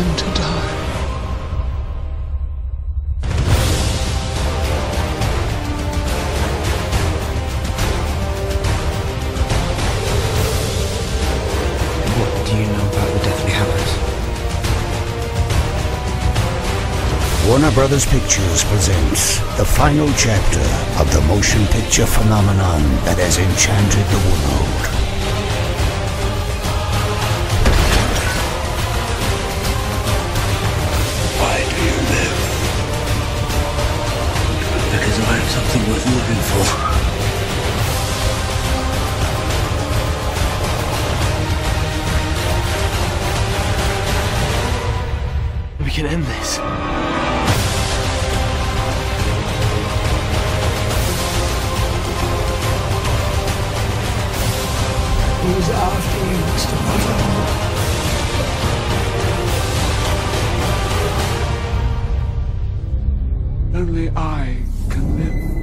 time to die. What do you know about the Deathly Hallows? Warner Brothers Pictures presents the final chapter of the motion picture phenomenon that has enchanted the world. Something worth living for. We can end this. Who's after you, Mr. Butler? Only I can.